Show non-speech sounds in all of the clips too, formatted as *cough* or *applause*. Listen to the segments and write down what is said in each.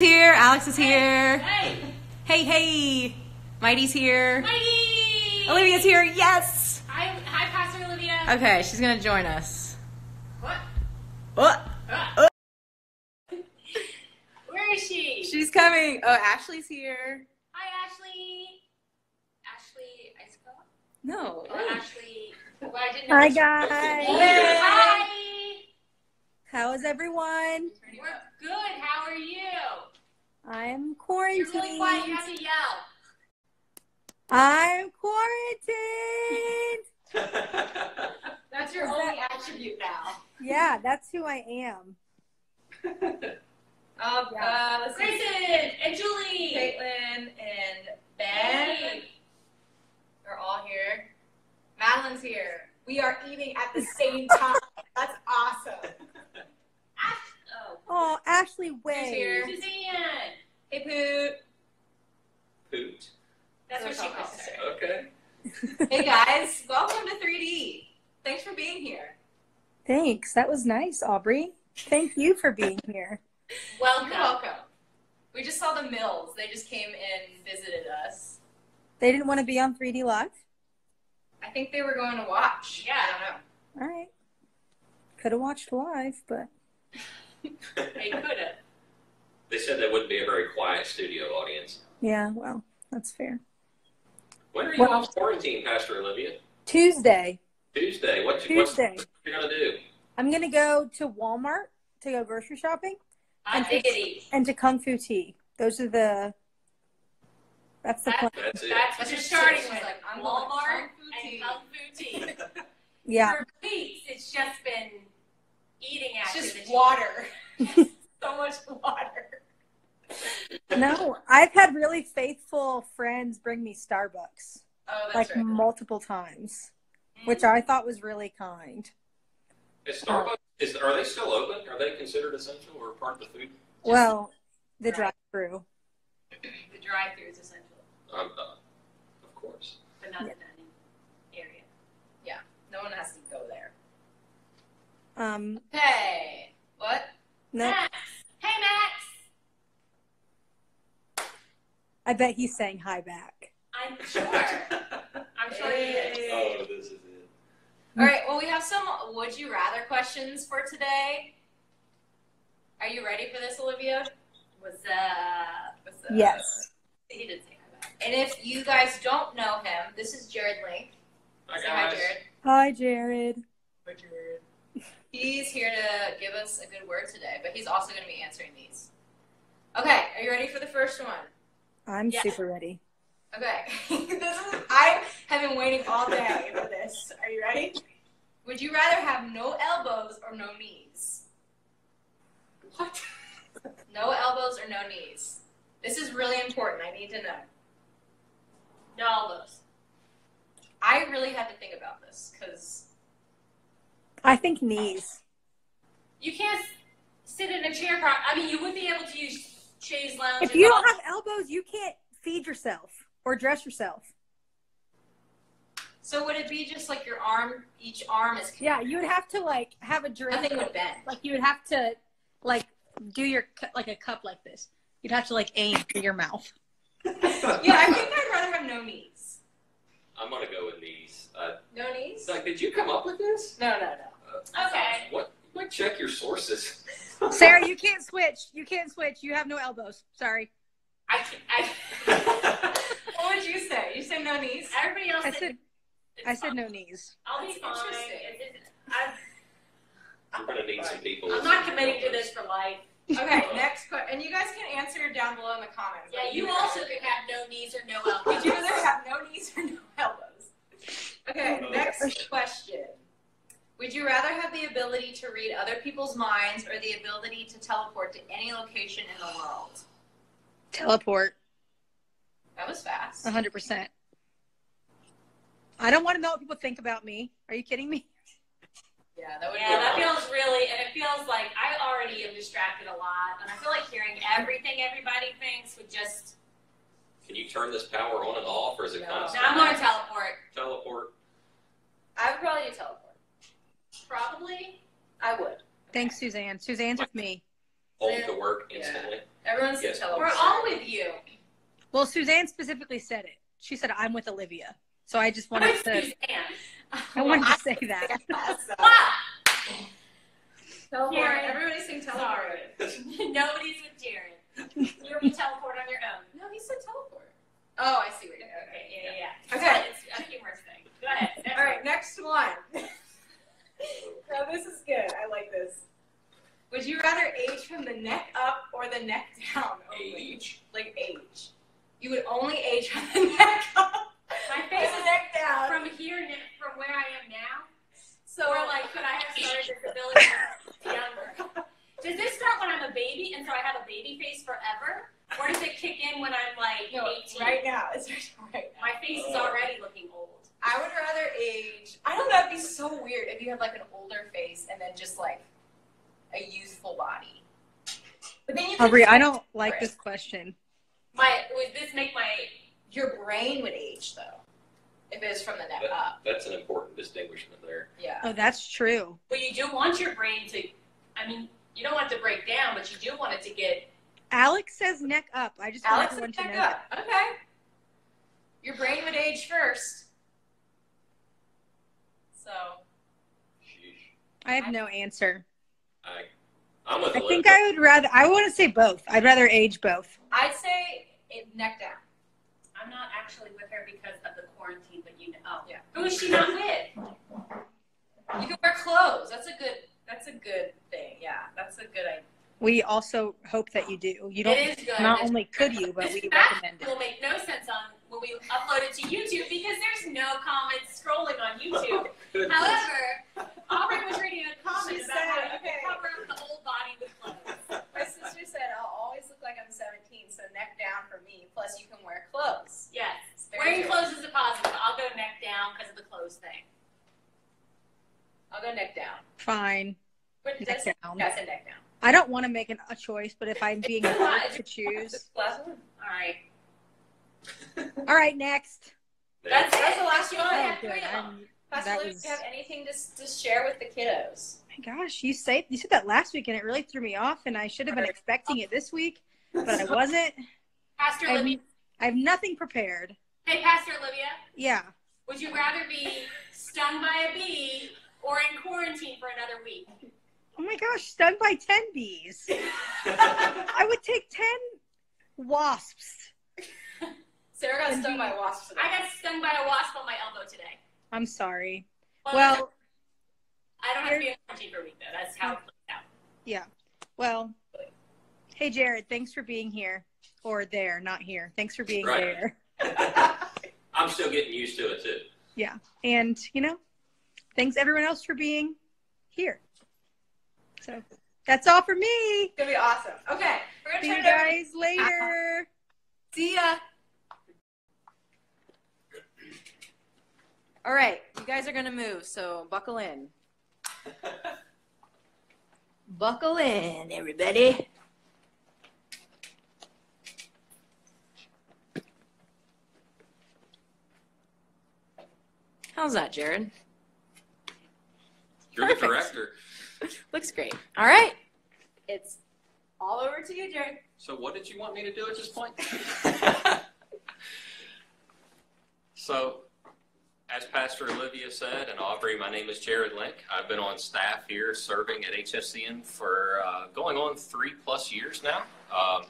here. Alex is here. Hey, Hey, hey. Mighty's here. Mighty! Olivia's here. Yes. Hi, hi, Pastor Olivia. Okay, she's gonna join us. What? What? Ah. *laughs* Where is she? She's coming. Oh, Ashley's here. Hi, Ashley. Ashley Iceco? No. Or Ashley? Well, I didn't know. Hi guys. Hey. Hi. How is everyone? We're good. How are you? I'm quarantined. You're really quiet. You have to yell. I'm quarantined. *laughs* That's your Is only that- attribute now. yeah, that's who I am. *laughs* Um, uh, let's. Grayson and Julie. Caitlin and Ben Hey. are all here. Madeline's here. We are eating at the *laughs* same time. That's awesome. Ash- oh. Ashley Who's Way. here? Suzanne. Hey, Poot. Poot. That's what she calls her. Okay. *laughs* Hey, guys. Welcome to 3D. Thanks for being here. Thanks. That was nice, Aubrey. Thank you for being here. *laughs* Welcome. You're welcome. We just saw the Mills. They just came and visited us. They didn't want to be on 3D Live? I think they were going to watch. Yeah. I don't know. All right. Could have watched live, but *laughs* They could have. They said that wouldn't be a very quiet studio audience. yeah, well, that's fair. When are you Well- off quarantine, Pastor Olivia? Tuesday. Tuesday. What you, Tuesday. What's you gonna do? I'm going to go to Walmart to go grocery shopping I And diggity. and to Kung Fu Tea. Those are the. That's the plan. That's it. That's what you're starting with. like, I'm going Walmart Kung Fu and Kung Fu Tea. Yeah. For weeks, it's just been eating It's activity. just water. *laughs* so much water. No, I've had really faithful friends bring me Starbucks Oh, like right. multiple times, which I thought was really kind. Is Starbucks? Is are they still open? Are they considered essential or part of the food? Well, the drive-through. The drive-through is essential, Um, uh, of course. but not Yeah. the dining area. Yeah, no one has to go there. Um, Hey. What? no, Max. Hey, Max. I bet he's saying hi back. I'm sure. I'm sure he is. *laughs* oh, this is it. All right. Well, we have some would you rather questions for today. Are you ready for this, Olivia? What's up? What's up? Yes. He did say hi back. And if you guys don't know him, this is Jared Link. Hi Say hi, guys. Jared. Hi, Jared. He's here to give us a good word today, but he's also going to be answering these. Okay, are you ready for the first one? I'm Yes. super ready. Okay, *laughs* this is I have been waiting all day for this. Are you ready? Would you rather have no elbows or no knees? What? *laughs* No elbows or no knees. This is really important. I need to know. No elbows. I really had to think about this because I think knees. You can't sit in a chair. I mean, you would be able to use chaise lounge. If you don't have elbows, you can't feed yourself or dress yourself. so would it be just like your arm? Each arm is Yeah, you would have to like have a drink. nothing would bend. Like you would have to like do your like a cup like this. You'd have to like aim for your mouth. *laughs* Yeah, I think I'd rather have no knees. I'm gonna go with these. Uh, No knees? Like, did you come up with this? No, no, no. Uh, Okay. What? You check your sources. *laughs* Sarah, you can't switch. You can't switch. You have no elbows. Sorry. I, can- I, *laughs* What would you say? You say no knees? everybody else I said, said I said fine. no knees. I'll be fine. It- it- I'm, We're gonna need some people. I'm not committing to this for life. Okay, next question. And you guys can answer down below in the comments. Yeah, Would you also can have no knees or no Would elbows. you rather have no knees or no elbows? Okay, Oh. next question. Would you rather have the ability to read other people's minds or the ability to teleport to any location in the world? Teleport. That was fast. 100%. I don't want to know what people think about me. Are you kidding me? Yeah, that would Yeah, be that feels really, and it feels like I already am distracted a lot, and I feel like hearing everything everybody thinks would just. Can you turn this power on and off, or is it No. constant? Now I'm going to teleport. Teleport. I would probably do teleport. Probably. I would. Thanks, Suzanne. Suzanne's with me. Home to work instantly. Everyone's Yes. tell We're all with you. Well, Suzanne specifically said it. She said, I'm with Olivia. So I just wanted Who's to, Suzanne? I wanted to say that. Ah! Teleport. Karen. Everybody sing teleport. Sorry. *laughs* Nobody's with Jared. You're gonna teleport on your own. No, he said teleport. Oh, I see what you're Okay, yeah, yeah, yeah. Okay. It's a humorous thing. Go ahead. All right, next one. *laughs* now this is good. I like this. Would you rather age from the neck up or the neck down? Only? Age. Like age. You would only age from the *laughs* neck up. My face the is neck down. from here, ne- from where I am now. so Or like, could I have started disability younger? Does this start when I'm a baby and so I have a baby face forever? Or does it kick in when I'm like no, 18? right now. It's right now. My face is already looking old. I would rather age. I don't know. That'd be so weird if you have like an older face and then just like a youthful body. But then you Aubrey, I don't like this question. My would this make my Your brain would age though, if it was from the neck That- up. That's an important distinguishment there. Yeah. Oh, that's true. But you do want your brain to I mean, you don't want it to break down, but you do want it to get Alex says neck up. I just want Alex everyone to neck know. up. Okay. Your brain would age first. So Sheesh. I have no answer. I, I'm with I think I would rather, I want to say both. I'd rather age both. I'd say it neck down. I'm not actually with her because of the quarantine, but you know oh. Yeah. Who is she not with? You can wear clothes. That's a good. That's a good thing. Yeah, that's a good idea. We also hope that you do. You don't, it is good. not This- only could you, but we *laughs* this fact recommend it. will make no sense on when we upload it to YouTube because there's no comments scrolling on YouTube. *laughs* However, Aubrey was reading a comment She about said, how you okay. can cover up the whole body with clothes. My sister said I'll always look like I'm 17, so neck down for me. Plus, you can wear clothes. Yes. Wearing true. clothes is a positive. I'll go neck down because of the clothes thing. I'll go neck down. Fine. But Neck that's, down. that's a neck down. I don't want to make an, a choice, but if I'm being *laughs* forced to choose. *laughs* Last one. All right. All right, next. That's That's it. the last You one. only Oh, have good. three of them. Pastor Luke, was- do you have anything to, to share with the kiddos? my gosh, you say you said that last week, and it really threw me off. And I should have been expecting it this week, but I *laughs* wasn't. Pastor I have, Olivia. I have nothing prepared. Hey, Pastor Olivia. Yeah. Would you rather be stung by a bee or in quarantine for another week? Oh my gosh, stung by ten bees. *laughs* I would take ten wasps. Sarah got stung by wasps. today. I got stung by a wasp on my elbow today. I'm sorry. Well, Well, I don't have to be in quarantine for a week though. That's how it plays out. yeah. Well, hey Jared, thanks for being here or there, not here. Thanks for being Right. there. *laughs* I'm still getting used to it too. Yeah. And you know, thanks everyone else for being here. So that's all for me. It's gonna be awesome. Okay, we're gonna See turn you it over. guys later. See ya. All right, you guys are gonna move, so buckle in. *laughs* buckle in, everybody. How's that, Jared? You're the director. *laughs* Looks great. All right, it's all over to you, Jared. So what did you want me to do at this point? *laughs* *laughs* so, as Pastor Olivia said, and Aubrey, my name is Jared Link. I've been on staff here serving at HSCN for uh, going on three plus years now. Um,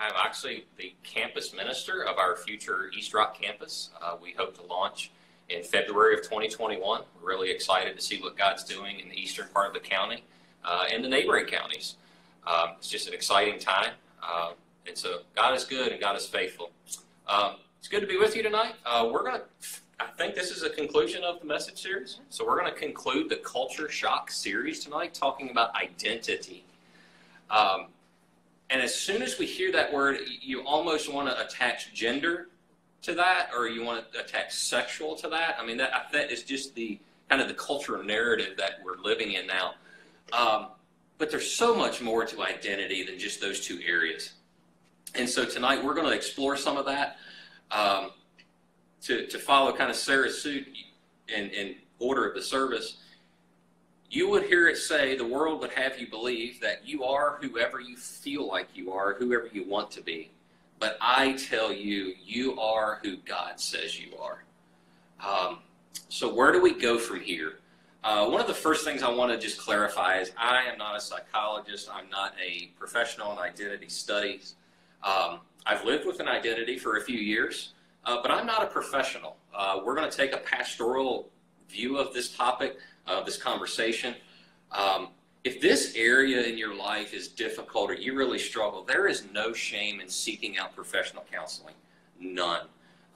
I'm actually the campus minister of our future East Rock campus. Uh, we hope to launch in February of 2021. We're really excited to see what God's doing in the eastern part of the county uh, and the neighboring counties. Um, it's just an exciting time. Um, and so God is good and God is faithful. Um, it's good to be with you tonight. Uh, we're going to, I think this is a conclusion of the message series. So we're going to conclude the culture shock series tonight, talking about identity. Um, and as soon as we hear that word, you almost want to attach gender to that, or you want to attach sexual to that. I mean, that that is just the kind of the cultural narrative that we're living in now. Um, but there's so much more to identity than just those two areas. And so tonight we're going to explore some of that. Um, to, to follow kind of Sarah's suit in, in order of the service, you would hear it say, the world would have you believe that you are whoever you feel like you are, whoever you want to be. But I tell you, you are who God says you are. Um, so, where do we go from here? Uh, one of the first things I want to just clarify is I am not a psychologist. I'm not a professional in identity studies. Um, I've lived with an identity for a few years, uh, but I'm not a professional. Uh, we're going to take a pastoral view of this topic, of this conversation. Um, if this area in your life is difficult or you really struggle, there is no shame in seeking out professional counseling. None.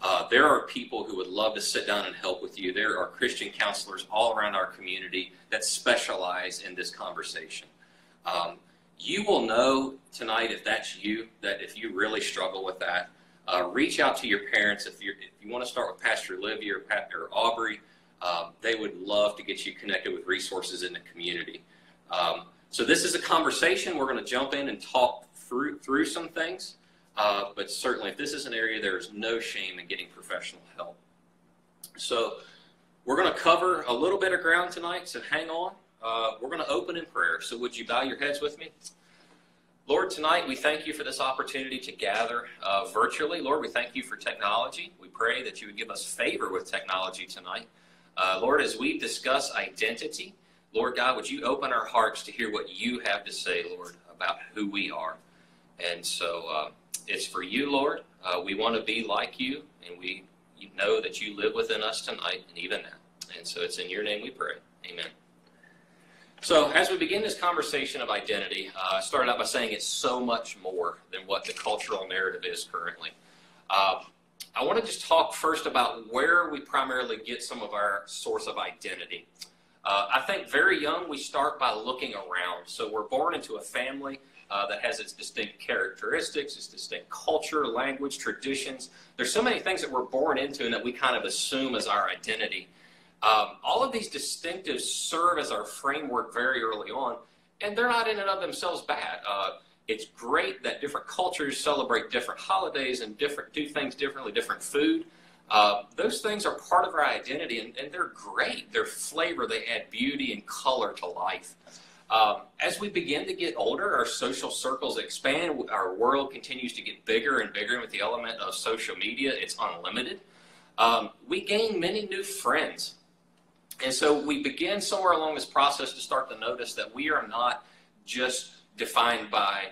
Uh, there are people who would love to sit down and help with you. There are Christian counselors all around our community that specialize in this conversation. Um, you will know tonight if that's you, that if you really struggle with that, uh, reach out to your parents. If, you if you want to start with Pastor Olivia or, Pat, or Aubrey, um, they would love to get you connected with resources in the community. Um, so this is a conversation. We're going to jump in and talk through through some things. Uh, but certainly, if this is an area, there is no shame in getting professional help. So, we're going to cover a little bit of ground tonight, so hang on. Uh, we're going to open in prayer. So, would you bow your heads with me? Lord, tonight we thank you for this opportunity to gather uh, virtually. Lord, we thank you for technology. We pray that you would give us favor with technology tonight. Uh, Lord, as we discuss identity, Lord God, would you open our hearts to hear what you have to say, Lord, about who we are? And so, uh, it's for you, Lord. Uh, we want to be like you, and we know that you live within us tonight and even now. And so it's in your name we pray. Amen. So, as we begin this conversation of identity, uh, I started out by saying it's so much more than what the cultural narrative is currently. Uh, I want to just talk first about where we primarily get some of our source of identity. Uh, I think very young we start by looking around. So, we're born into a family uh, that has its distinct characteristics, its distinct culture, language, traditions. There's so many things that we're born into and that we kind of assume as our identity. Um, all of these distinctives serve as our framework very early on, and they're not in and of themselves bad. Uh, it's great that different cultures celebrate different holidays and different do things differently, different food. Uh, those things are part of our identity, and, and, they're great. They're flavor. They add beauty and color to life. Um, as we begin to get older, our social circles expand. Our world continues to get bigger and bigger. And with the element of social media, it's unlimited. Um, we gain many new friends. And so we begin somewhere along this process to start to notice that we are not just defined by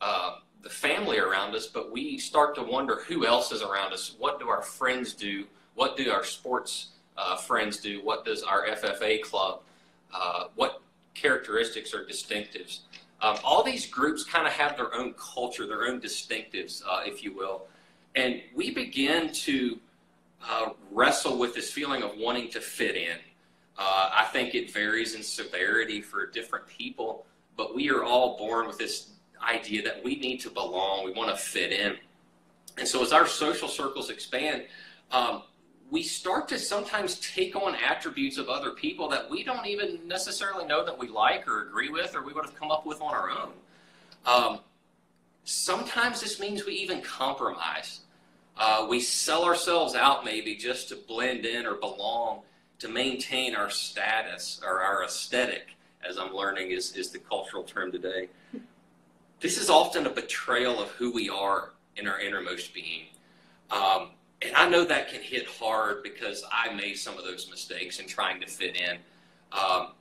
uh, the family around us, but we start to wonder who else is around us. What do our friends do? What do our sports uh, friends do? What does our FFA club? Uh, what characteristics or distinctives. Um, all these groups kind of have their own culture, their own distinctives, uh, if you will. And we begin to uh, wrestle with this feeling of wanting to fit in. Uh, I think it varies in severity for different people, but we are all born with this idea that we need to belong, we want to fit in. And so as our social circles expand, um, we start to sometimes take on attributes of other people that we don't even necessarily know that we like or agree with or we would have come up with on our own. Um, sometimes this means we even compromise. Uh, we sell ourselves out maybe just to blend in or belong to maintain our status or our aesthetic, as I'm learning is, is the cultural term today. This is often a betrayal of who we are in our innermost being. Um, and I know that can hit hard because I made some of those mistakes in trying to fit in. Um,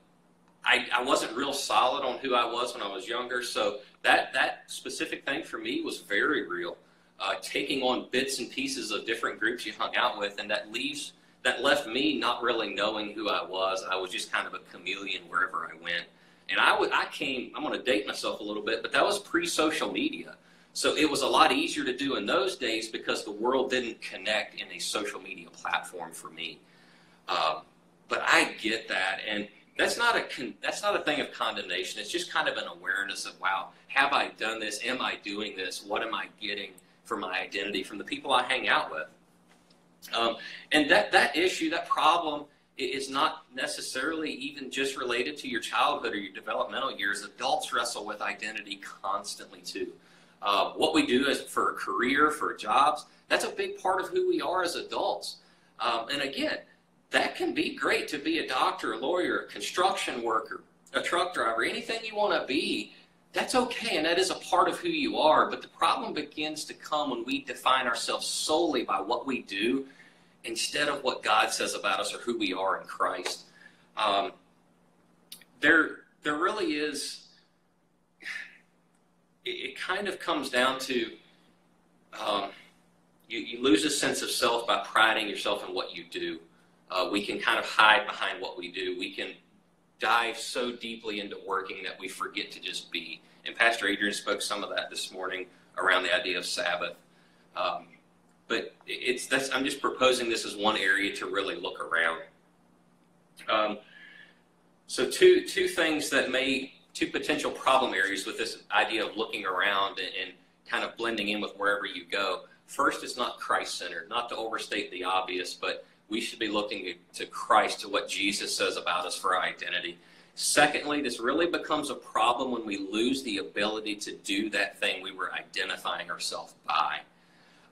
I, I wasn't real solid on who I was when I was younger, so that that specific thing for me was very real. Uh, taking on bits and pieces of different groups you hung out with, and that leaves that left me not really knowing who I was. I was just kind of a chameleon wherever I went. And I came. I'm going to date myself a little bit, but that was pre-social media. So it was a lot easier to do in those days because the world didn't connect in a social media platform for me. Um, but I get that, and that's not a con- that's not a thing of condemnation. It's just kind of an awareness of wow, have I done this? Am I doing this? What am I getting for my identity from the people I hang out with? Um, and that that issue, that problem, is not necessarily even just related to your childhood or your developmental years. Adults wrestle with identity constantly too. Uh, what we do is for a career, for jobs, that's a big part of who we are as adults. Um, and again, that can be great to be a doctor, a lawyer, a construction worker, a truck driver, anything you want to be. That's okay, and that is a part of who you are. But the problem begins to come when we define ourselves solely by what we do instead of what God says about us or who we are in Christ. Um, there, there really is. It, it, kind of comes down to um, you, you lose a sense of self by priding yourself in what you do. Uh, we can kind of hide behind what we do. We can dive so deeply into working that we forget to just be. And Pastor Adrian spoke some of that this morning around the idea of Sabbath. Um, but it's that's I'm just proposing this as one area to really look around. Um, so two two things that may two potential problem areas with this idea of looking around and, and kind of blending in with wherever you go. First, it's not Christ centered. Not to overstate the obvious, but we should be looking to Christ, to what Jesus says about us for our identity. Secondly, this really becomes a problem when we lose the ability to do that thing we were identifying ourselves by.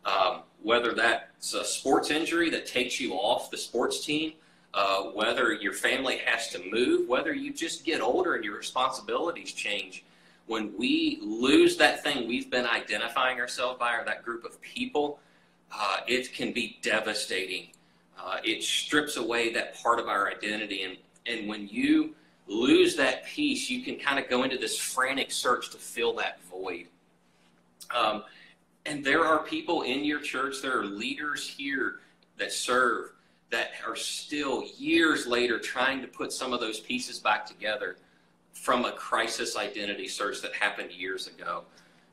Um, whether that's a sports injury that takes you off the sports team, uh, whether your family has to move, whether you just get older and your responsibilities change. When we lose that thing we've been identifying ourselves by, or that group of people, uh, it can be devastating uh, it strips away that part of our identity. And, and when you lose that piece, you can kind of go into this frantic search to fill that void. Um, and there are people in your church, there are leaders here that serve that are still years later trying to put some of those pieces back together from a crisis identity search that happened years ago.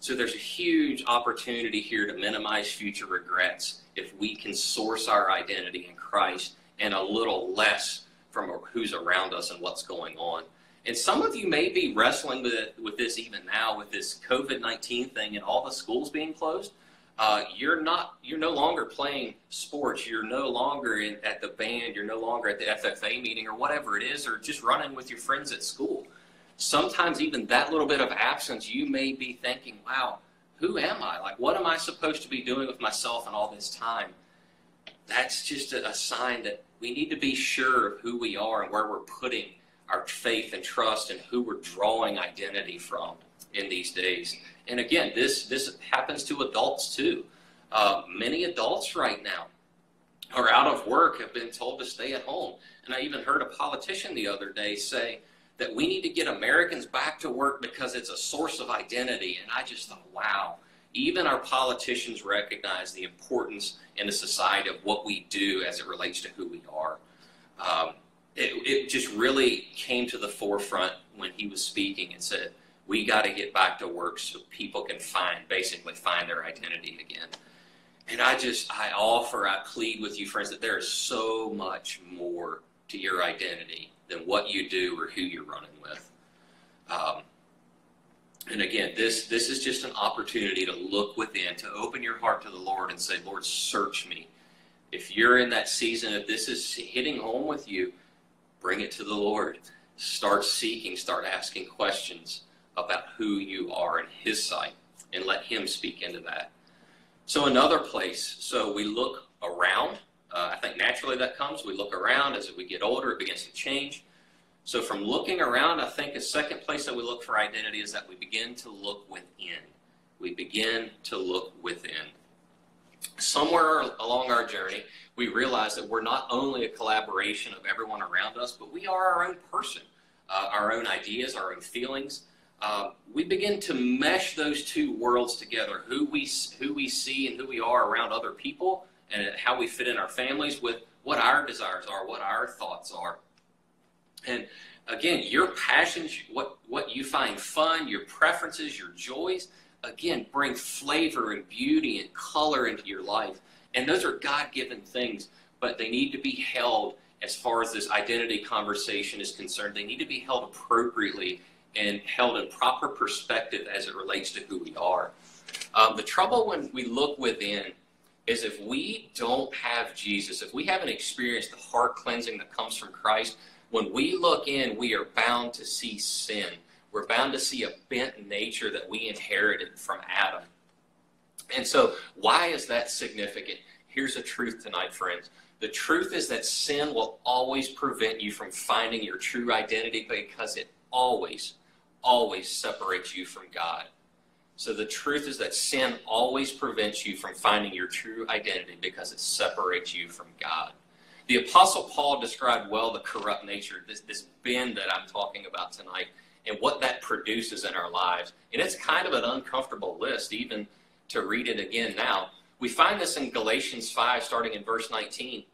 So there's a huge opportunity here to minimize future regrets if we can source our identity in Christ and a little less from who's around us and what's going on. And some of you may be wrestling with it, with this even now with this COVID nineteen thing and all the schools being closed. Uh, you're not you're no longer playing sports. You're no longer in, at the band. You're no longer at the FFA meeting or whatever it is, or just running with your friends at school sometimes even that little bit of absence, you may be thinking, wow, who am I? Like, what am I supposed to be doing with myself and all this time? That's just a, a sign that we need to be sure of who we are and where we're putting our faith and trust and who we're drawing identity from in these days. And again, this, this happens to adults too. Uh, many adults right now are out of work, have been told to stay at home. And I even heard a politician the other day say, that we need to get Americans back to work because it's a source of identity. And I just thought, wow, even our politicians recognize the importance in the society of what we do as it relates to who we are. Um, it, it just really came to the forefront when he was speaking and said, we got to get back to work so people can find, basically find their identity again. And I just, I offer, I plead with you, friends, that there is so much more to your identity than what you do or who you're running with. Um, and again, this this is just an opportunity to look within, to open your heart to the Lord and say, Lord, search me. If you're in that season, if this is hitting home with you, bring it to the Lord. Start seeking, start asking questions about who you are in His sight, and let Him speak into that. So another place, so we look around uh, I think naturally that comes. We look around as we get older, it begins to change. So, from looking around, I think a second place that we look for identity is that we begin to look within. We begin to look within. Somewhere along our journey, we realize that we're not only a collaboration of everyone around us, but we are our own person, uh, our own ideas, our own feelings. Uh, we begin to mesh those two worlds together who we, who we see and who we are around other people and how we fit in our families with what our desires are, what our thoughts are. And again, your passions, what, what you find fun, your preferences, your joys, again, bring flavor and beauty and color into your life. And those are God given things, but they need to be held as far as this identity conversation is concerned. They need to be held appropriately and held in proper perspective as it relates to who we are. Um, the trouble when we look within is if we don't have Jesus, if we haven't experienced the heart cleansing that comes from Christ, when we look in, we are bound to see sin. We're bound to see a bent nature that we inherited from Adam. And so, why is that significant? Here's the truth tonight, friends. The truth is that sin will always prevent you from finding your true identity because it always, always separates you from God. So the truth is that sin always prevents you from finding your true identity because it separates you from God. The Apostle Paul described well the corrupt nature, this, this bend that I'm talking about tonight, and what that produces in our lives. And it's kind of an uncomfortable list, even to read it again now. We find this in Galatians 5, starting in verse 19.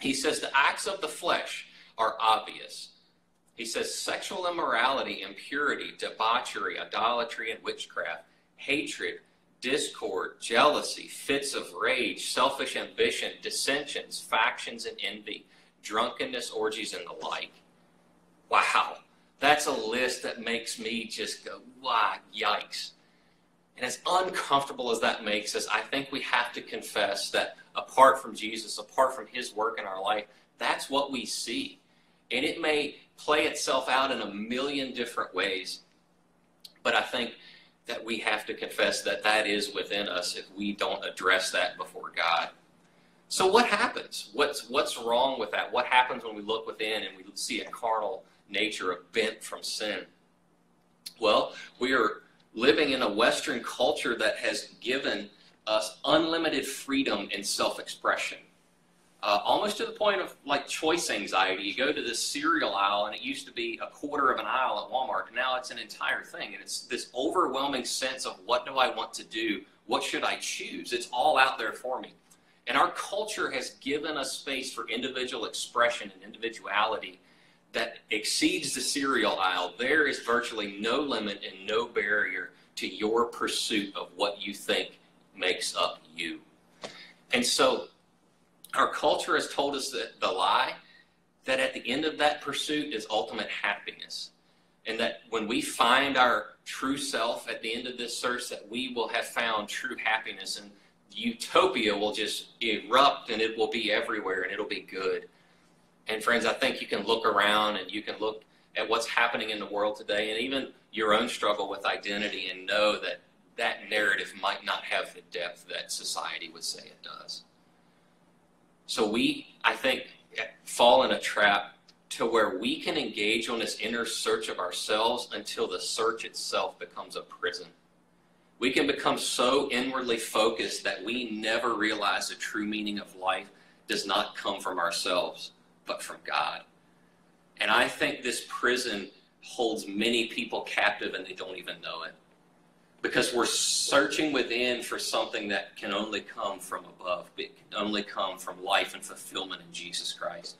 He says, The acts of the flesh are obvious. He says, Sexual immorality, impurity, debauchery, idolatry, and witchcraft, hatred, discord, jealousy, fits of rage, selfish ambition, dissensions, factions, and envy, drunkenness, orgies, and the like. Wow, that's a list that makes me just go, wow, yikes. And as uncomfortable as that makes us, I think we have to confess that apart from Jesus, apart from his work in our life, that's what we see. And it may play itself out in a million different ways, but I think that we have to confess that that is within us if we don't address that before God. So what happens? What's what's wrong with that? What happens when we look within and we see a carnal nature, a bent from sin? Well, we are living in a Western culture that has given us unlimited freedom and self-expression. Uh, almost to the point of like choice anxiety. You go to this cereal aisle, and it used to be a quarter of an aisle at Walmart, and now it's an entire thing. And it's this overwhelming sense of what do I want to do? What should I choose? It's all out there for me. And our culture has given us space for individual expression and individuality that exceeds the cereal aisle. There is virtually no limit and no barrier to your pursuit of what you think makes up you. And so our culture has told us that the lie that at the end of that pursuit is ultimate happiness. And that when we find our true self at the end of this search, that we will have found true happiness and utopia will just erupt and it will be everywhere and it'll be good. And friends, I think you can look around and you can look at what's happening in the world today and even your own struggle with identity and know that that narrative might not have the depth that society would say it does. So we, I think, fall in a trap to where we can engage on this inner search of ourselves until the search itself becomes a prison. We can become so inwardly focused that we never realize the true meaning of life does not come from ourselves, but from God. And I think this prison holds many people captive and they don't even know it because we're searching within for something that can only come from above. Can only come from life and fulfillment in Jesus Christ.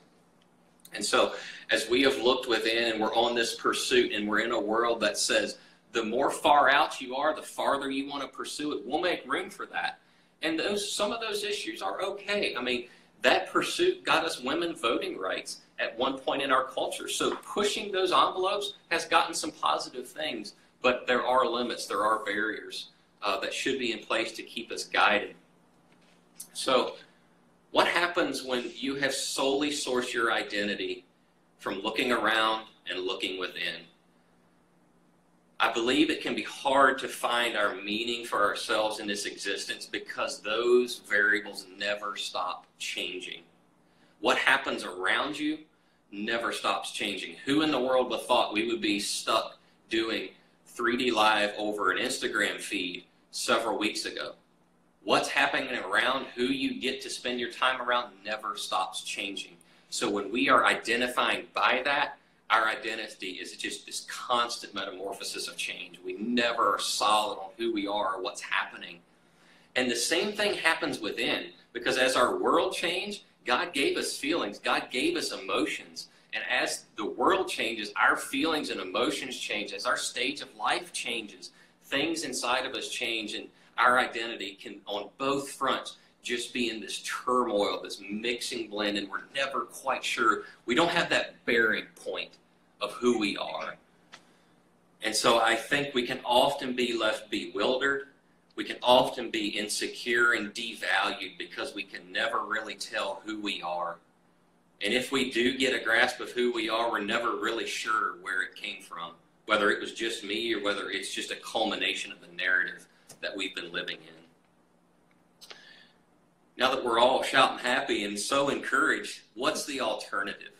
And so, as we have looked within and we're on this pursuit, and we're in a world that says the more far out you are, the farther you want to pursue it, we'll make room for that. And those some of those issues are okay. I mean, that pursuit got us women voting rights at one point in our culture. So pushing those envelopes has gotten some positive things but there are limits, there are barriers uh, that should be in place to keep us guided. So, what happens when you have solely sourced your identity from looking around and looking within? I believe it can be hard to find our meaning for ourselves in this existence because those variables never stop changing. What happens around you never stops changing. Who in the world would have thought we would be stuck doing 3D Live over an Instagram feed several weeks ago. What's happening around who you get to spend your time around never stops changing. So when we are identifying by that, our identity is just this constant metamorphosis of change. We never are solid on who we are or what's happening. And the same thing happens within because as our world changed, God gave us feelings, God gave us emotions. And as the world changes, our feelings and emotions change. As our stage of life changes, things inside of us change, and our identity can, on both fronts, just be in this turmoil, this mixing blend, and we're never quite sure. We don't have that bearing point of who we are. And so I think we can often be left bewildered. We can often be insecure and devalued because we can never really tell who we are and if we do get a grasp of who we are, we're never really sure where it came from, whether it was just me or whether it's just a culmination of the narrative that we've been living in. Now that we're all shouting happy and so encouraged, what's the alternative?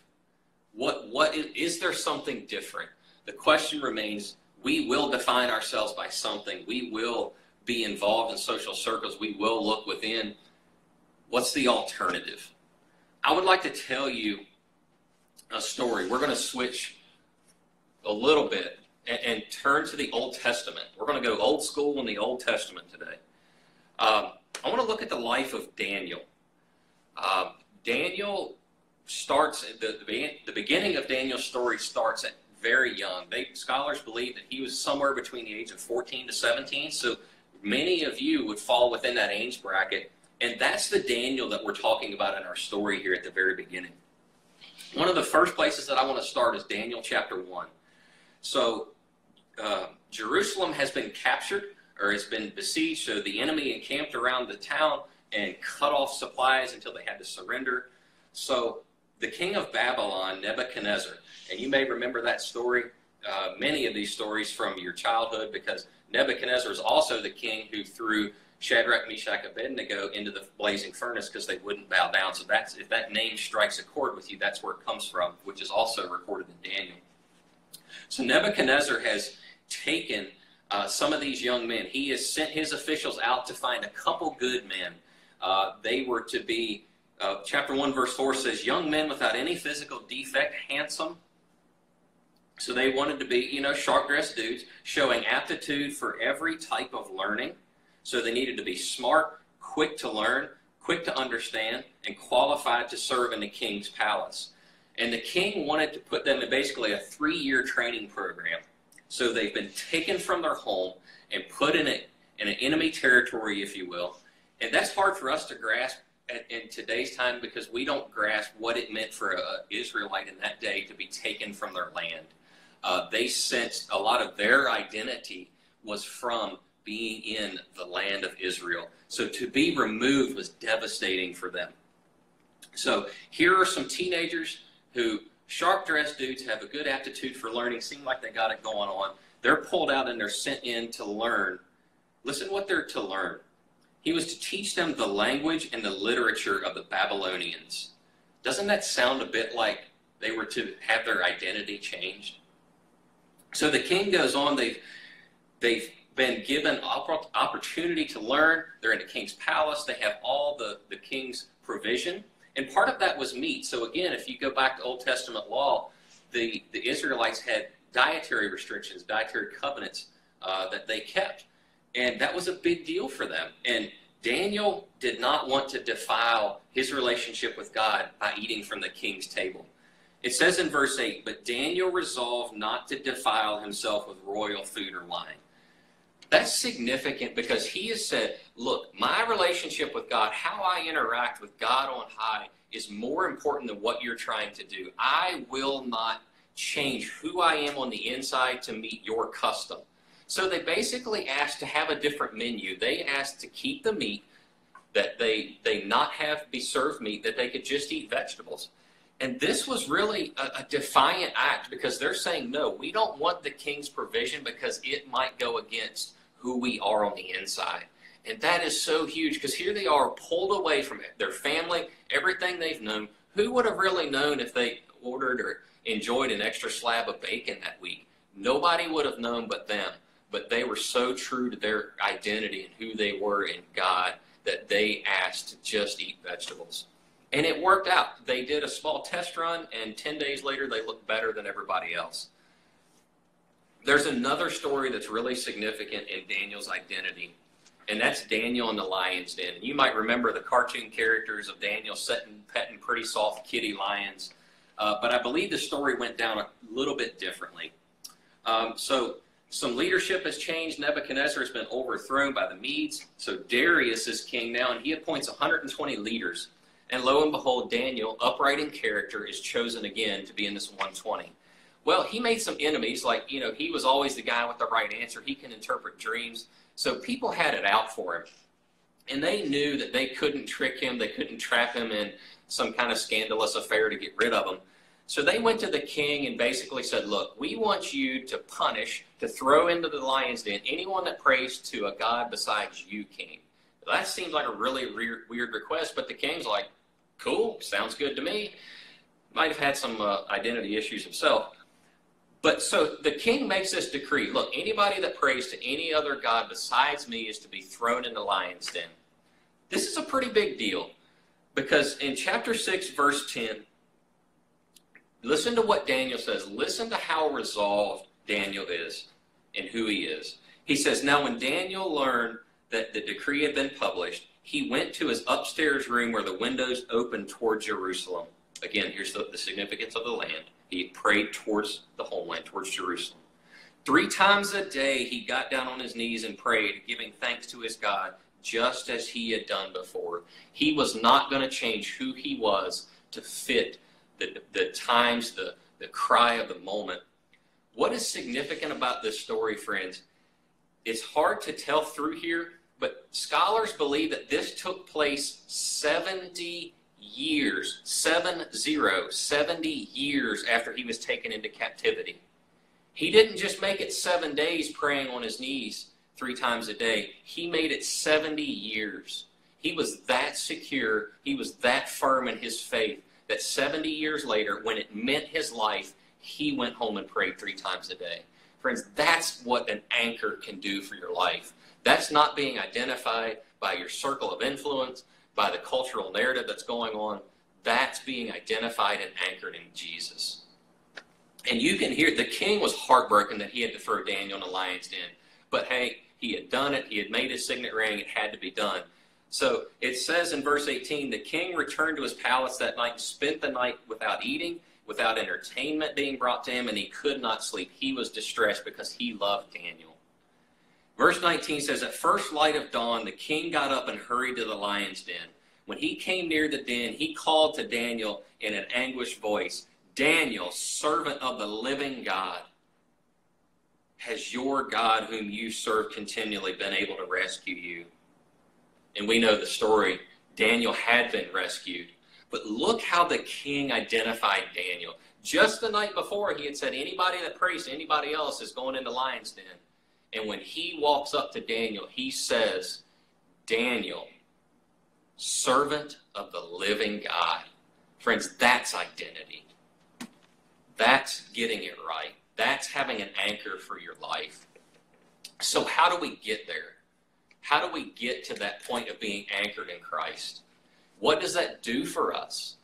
What what is, is there something different? The question remains: We will define ourselves by something. We will be involved in social circles. We will look within. What's the alternative? I would like to tell you a story. We're going to switch a little bit and, and turn to the Old Testament. We're going to go old school in the Old Testament today. Um, I want to look at the life of Daniel. Uh, Daniel starts the, the the beginning of Daniel's story starts at very young. They scholars believe that he was somewhere between the age of 14 to 17. So many of you would fall within that age bracket, and that's the Daniel that we're talking about in our story here at the very beginning. One of the first places that I want to start is Daniel chapter one. So uh, Jerusalem has been captured or has been besieged. So the enemy encamped around the town and cut off supplies until they had to surrender. So the king of Babylon, Nebuchadnezzar, and you may remember that story, uh, many of these stories from your childhood, because Nebuchadnezzar is also the king who threw Shadrach, Meshach, Abednego into the blazing furnace because they wouldn't bow down. So that's if that name strikes a chord with you, that's where it comes from, which is also recorded in Daniel. So Nebuchadnezzar has taken uh, some of these young men. He has sent his officials out to find a couple good men. Uh, they were to be, uh, chapter 1, verse 4 says, young men without any physical defect, handsome. So they wanted to be, you know, sharp dressed dudes, showing aptitude for every type of learning. So they needed to be smart, quick to learn, quick to understand, and qualified to serve in the king's palace. And the king wanted to put them in basically a three year training program. So they've been taken from their home and put in, a, in an enemy territory, if you will. And that's hard for us to grasp at, in today's time because we don't grasp what it meant for an Israelite in that day to be taken from their land. Uh, they sensed a lot of their identity was from being in the land of Israel. So to be removed was devastating for them. So here are some teenagers who Sharp dressed dudes have a good aptitude for learning, seem like they got it going on. They're pulled out and they're sent in to learn. Listen what they're to learn. He was to teach them the language and the literature of the Babylonians. Doesn't that sound a bit like they were to have their identity changed? So the king goes on, they've, they've been given opportunity to learn. They're in the king's palace. They have all the, the king's provision. And part of that was meat. So again, if you go back to Old Testament law, the, the Israelites had dietary restrictions, dietary covenants uh, that they kept. And that was a big deal for them. And Daniel did not want to defile his relationship with God by eating from the king's table. It says in verse 8, but Daniel resolved not to defile himself with royal food or wine. That's significant because he has said, look, my relationship with God, how I interact with God on high, is more important than what you're trying to do. I will not change who I am on the inside to meet your custom. So they basically asked to have a different menu. They asked to keep the meat, that they they not have be served meat, that they could just eat vegetables. And this was really a, a, defiant act because they're saying, no, we don't want the king's provision because it might go against who we are on the inside. And that is so huge because here they are pulled away from their family, everything they've known. Who would have really known if they ordered or enjoyed an extra slab of bacon that week? Nobody would have known but them. But they were so true to their identity and who they were in God that they asked to just eat vegetables. And it worked out. They did a small test run, and 10 days later, they looked better than everybody else. There's another story that's really significant in Daniel's identity, and that's Daniel in the lion's den. And you might remember the cartoon characters of Daniel sitting, petting pretty soft kitty lions, uh, but I believe the story went down a little bit differently. Um, so some leadership has changed. Nebuchadnezzar has been overthrown by the Medes. So Darius is king now, and he appoints 120 leaders. And lo and behold, Daniel, upright in character, is chosen again to be in this 120. Well, he made some enemies. Like, you know, he was always the guy with the right answer. He can interpret dreams. So people had it out for him. And they knew that they couldn't trick him, they couldn't trap him in some kind of scandalous affair to get rid of him. So they went to the king and basically said, Look, we want you to punish, to throw into the lion's den anyone that prays to a god besides you, king. that seems like a really weird, weird request, but the king's like, cool, sounds good to me. Might have had some uh, identity issues himself. But so the king makes this decree look, anybody that prays to any other God besides me is to be thrown into the lion's den. This is a pretty big deal because in chapter 6, verse 10, listen to what Daniel says. Listen to how resolved Daniel is and who he is. He says, Now, when Daniel learned that the decree had been published, he went to his upstairs room where the windows opened toward Jerusalem. Again, here's the, the significance of the land. He prayed towards the homeland, towards Jerusalem. Three times a day, he got down on his knees and prayed, giving thanks to his God, just as he had done before. He was not going to change who he was to fit the, the times, the, the cry of the moment. What is significant about this story, friends? It's hard to tell through here, but scholars believe that this took place 70 years, seven zero, 70 years after he was taken into captivity. He didn't just make it seven days praying on his knees three times a day. He made it 70 years. He was that secure, he was that firm in his faith that 70 years later, when it meant his life, he went home and prayed three times a day. Friends, that's what an anchor can do for your life. That's not being identified by your circle of influence, by the cultural narrative that's going on. That's being identified and anchored in Jesus. And you can hear the king was heartbroken that he had to throw Daniel in the lion's den. But hey, he had done it. He had made his signet ring. It had to be done. So it says in verse 18 the king returned to his palace that night and spent the night without eating, without entertainment being brought to him, and he could not sleep. He was distressed because he loved Daniel. Verse 19 says, At first light of dawn, the king got up and hurried to the lion's den. When he came near the den, he called to Daniel in an anguished voice Daniel, servant of the living God, has your God, whom you serve continually, been able to rescue you? and we know the story. Daniel had been rescued. But look how the king identified Daniel. Just the night before, he had said, anybody that prays to anybody else is going into lion's den. And when he walks up to Daniel, he says, Daniel, servant of the living God. Friends, that's identity. That's getting it right. That's having an anchor for your life. So, how do we get there? How do we get to that point of being anchored in Christ? What does that do for us?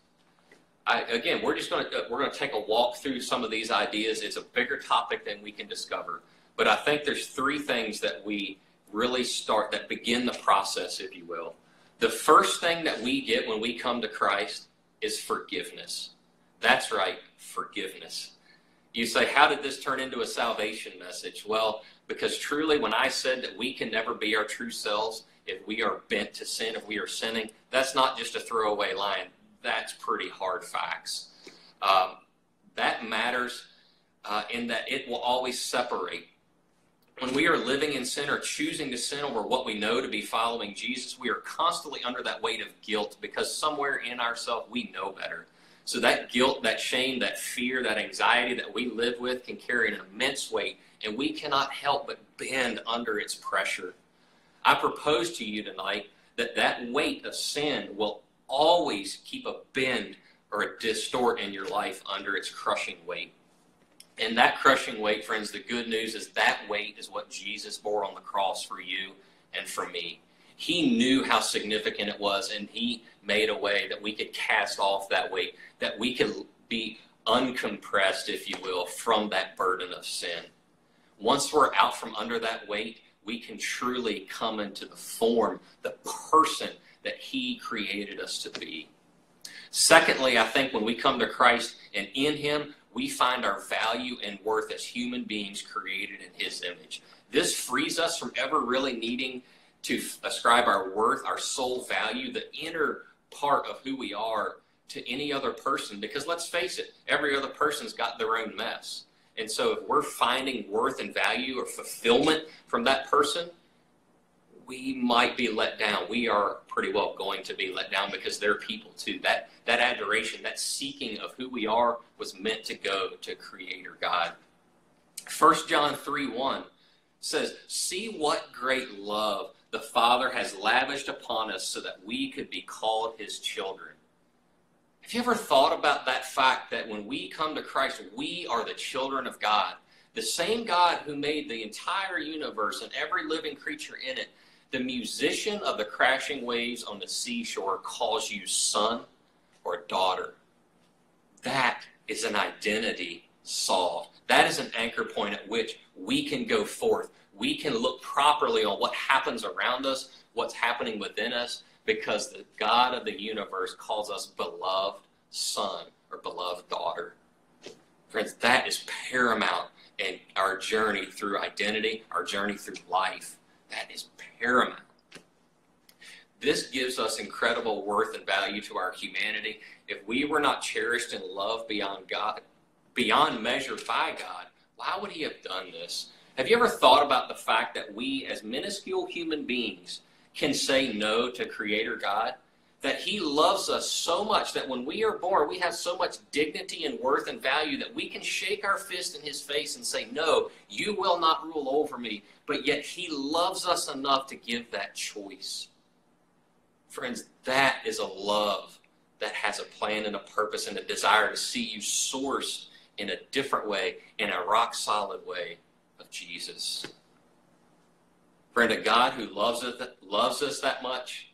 I, again, we're just going to we're going to take a walk through some of these ideas. It's a bigger topic than we can discover, but I think there's three things that we really start that begin the process, if you will. The first thing that we get when we come to Christ is forgiveness. That's right, forgiveness. You say, how did this turn into a salvation message? Well, because truly, when I said that we can never be our true selves if we are bent to sin, if we are sinning, that's not just a throwaway line. That's pretty hard facts. Um, that matters uh, in that it will always separate. When we are living in sin or choosing to sin over what we know to be following Jesus, we are constantly under that weight of guilt because somewhere in ourselves we know better. So that guilt, that shame, that fear, that anxiety that we live with can carry an immense weight and we cannot help but bend under its pressure. I propose to you tonight that that weight of sin will always keep a bend or a distort in your life under its crushing weight. And that crushing weight, friends, the good news is that weight is what Jesus bore on the cross for you and for me. He knew how significant it was, and He made a way that we could cast off that weight, that we could be uncompressed, if you will, from that burden of sin. Once we're out from under that weight, we can truly come into the form, the person that He created us to be. Secondly, I think when we come to Christ and in Him, we find our value and worth as human beings created in His image. This frees us from ever really needing to ascribe our worth, our soul value, the inner part of who we are to any other person. Because let's face it, every other person's got their own mess. And so if we're finding worth and value or fulfillment from that person, we might be let down. We are pretty well going to be let down because they're people too. That that adoration, that seeking of who we are was meant to go to Creator God. 1 John 3 1 says, See what great love the Father has lavished upon us so that we could be called his children. Have you ever thought about that fact that when we come to Christ, we are the children of God? The same God who made the entire universe and every living creature in it, the musician of the crashing waves on the seashore calls you son or daughter. That is an identity solved. That is an anchor point at which we can go forth. We can look properly on what happens around us, what's happening within us, because the God of the universe calls us beloved son or beloved daughter. Friends, that is paramount in our journey through identity, our journey through life. That is paramount. This gives us incredible worth and value to our humanity. If we were not cherished and loved beyond God, beyond measure by God, why would He have done this? Have you ever thought about the fact that we, as minuscule human beings, can say no to Creator God? That He loves us so much that when we are born, we have so much dignity and worth and value that we can shake our fist in His face and say, No, you will not rule over me. But yet He loves us enough to give that choice. Friends, that is a love that has a plan and a purpose and a desire to see you sourced in a different way, in a rock solid way of Jesus. Friend, a God who loves us, loves us that much,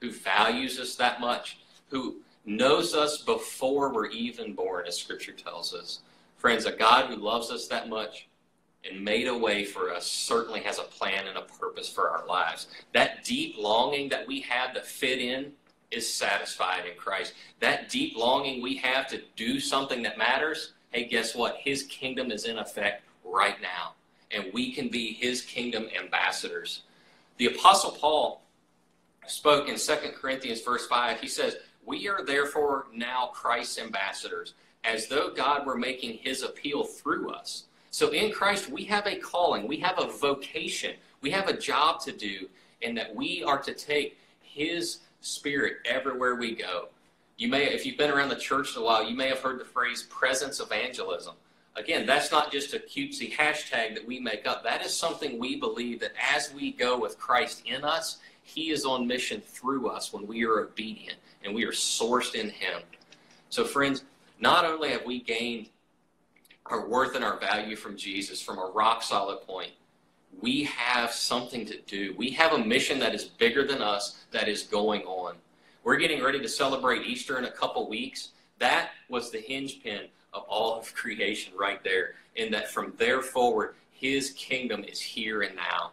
who values us that much, who knows us before we're even born, as Scripture tells us. Friends, a God who loves us that much and made a way for us certainly has a plan and a purpose for our lives. That deep longing that we have to fit in is satisfied in Christ. That deep longing we have to do something that matters, hey, guess what? His kingdom is in effect right now, and we can be his kingdom ambassadors. The Apostle Paul spoke in 2 Corinthians, verse 5. He says, We are therefore now Christ's ambassadors, as though God were making his appeal through us. So in Christ, we have a calling, we have a vocation, we have a job to do, and that we are to take his spirit everywhere we go. You may, if you've been around the church a while, you may have heard the phrase presence evangelism. Again, that's not just a cutesy hashtag that we make up. That is something we believe that as we go with Christ in us, He is on mission through us when we are obedient and we are sourced in Him. So, friends, not only have we gained our worth and our value from Jesus from a rock solid point, we have something to do. We have a mission that is bigger than us that is going on. We're getting ready to celebrate Easter in a couple weeks. That was the hinge pin of all of creation right there. In that from there forward, his kingdom is here and now.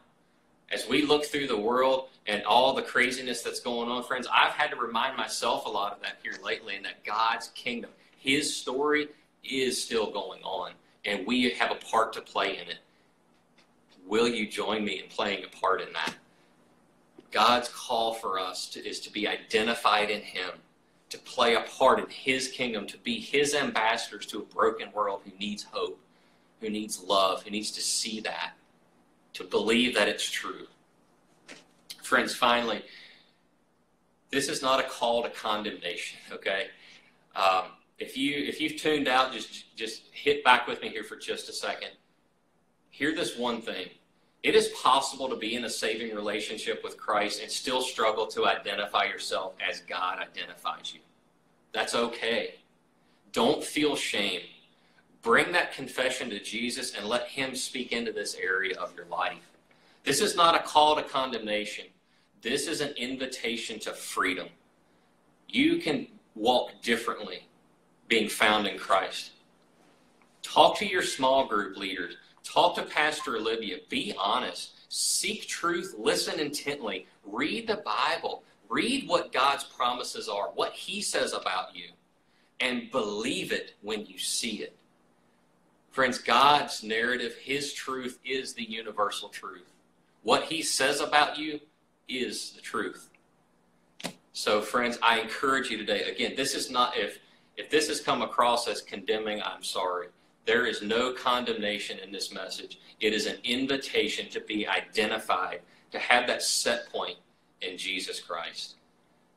As we look through the world and all the craziness that's going on, friends, I've had to remind myself a lot of that here lately, and that God's kingdom, his story, is still going on, and we have a part to play in it. Will you join me in playing a part in that? God's call for us to, is to be identified in Him, to play a part in His kingdom, to be His ambassadors to a broken world who needs hope, who needs love, who needs to see that, to believe that it's true. Friends, finally, this is not a call to condemnation, okay? Um, if you if you've tuned out, just just hit back with me here for just a second. Hear this one thing. It is possible to be in a saving relationship with Christ and still struggle to identify yourself as God identifies you. That's okay. Don't feel shame. Bring that confession to Jesus and let Him speak into this area of your life. This is not a call to condemnation. This is an invitation to freedom. You can walk differently being found in Christ. Talk to your small group leaders. Talk to Pastor Olivia. Be honest. Seek truth. Listen intently. Read the Bible. Read what God's promises are, what He says about you, and believe it when you see it. Friends, God's narrative, His truth is the universal truth. What He says about you is the truth. So, friends, I encourage you today. Again, this is not, if, if this has come across as condemning, I'm sorry. There is no condemnation in this message. It is an invitation to be identified, to have that set point in Jesus Christ.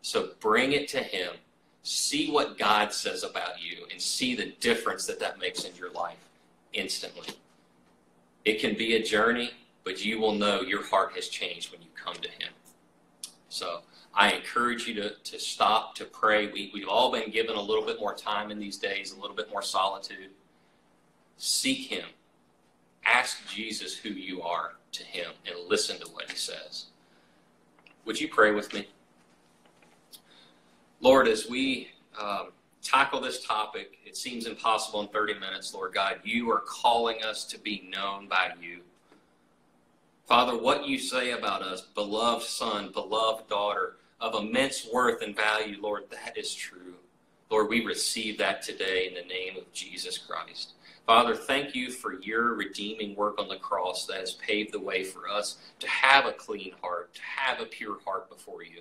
So bring it to Him. See what God says about you and see the difference that that makes in your life instantly. It can be a journey, but you will know your heart has changed when you come to Him. So I encourage you to, to stop, to pray. We, we've all been given a little bit more time in these days, a little bit more solitude. Seek Him. Ask Jesus who you are to Him and listen to what He says. Would you pray with me? Lord, as we um, tackle this topic, it seems impossible in 30 minutes, Lord God. You are calling us to be known by you. Father, what you say about us, beloved son, beloved daughter, of immense worth and value, Lord, that is true. Lord, we receive that today in the name of Jesus Christ. Father, thank you for your redeeming work on the cross that has paved the way for us to have a clean heart, to have a pure heart before you,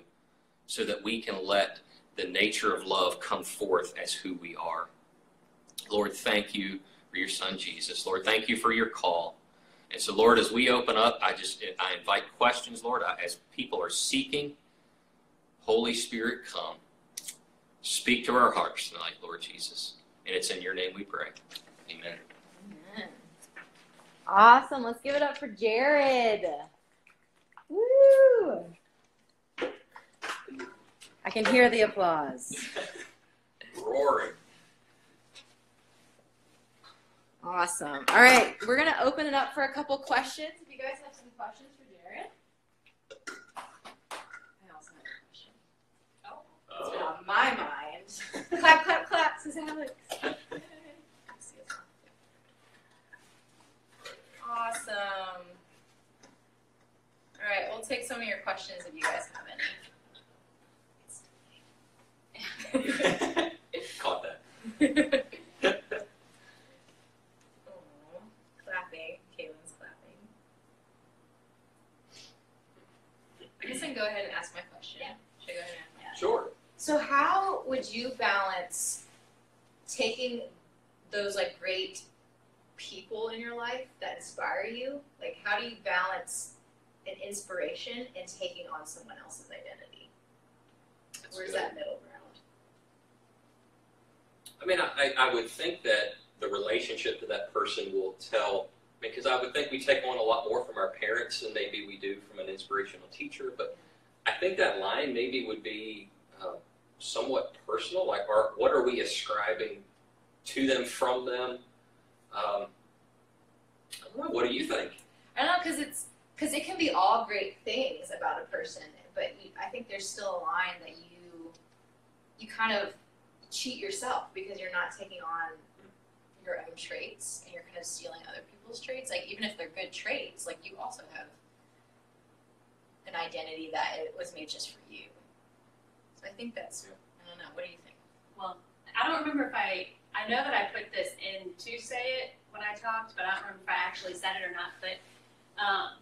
so that we can let the nature of love come forth as who we are. Lord, thank you for your son Jesus. Lord, thank you for your call. And so, Lord, as we open up, I just I invite questions, Lord, as people are seeking. Holy Spirit, come. Speak to our hearts tonight, Lord Jesus. And it's in your name we pray. Amen. Amen. Awesome. Let's give it up for Jared. Woo! I can hear the applause. Roaring. Awesome. All right, we're gonna open it up for a couple questions. If you guys have some questions for Jared, I also have a question. Oh. It's been on my mind. *laughs* clap, clap, clap, says Alex. Awesome. All right, we'll take some of your questions if you guys have any. *laughs* Caught that. Aw, *laughs* clapping. Kaylin's clapping. I guess I can go ahead and ask my question. Yeah. Should I go ahead and ask? Sure. So how would you balance taking those like great people in your life that inspire you? Like how do you balance an inspiration and taking on someone else's identity? That's Where's good. that middle ground? I mean, I, I would think that the relationship to that person will tell, because I would think we take on a lot more from our parents than maybe we do from an inspirational teacher. But I think that line maybe would be uh, somewhat personal. Like, are, what are we ascribing to them from them? Um, know. What do you think? I don't know because it's because it can be all great things about a person, but you, I think there's still a line that you you kind of cheat yourself because you're not taking on your own traits and you're kind of stealing other people's traits. Like even if they're good traits, like you also have an identity that it was made just for you. So I think that's I don't know. What do you think? Well, I don't remember if I, I know that I put this in to say it when I talked, but I don't remember if I actually said it or not. But um,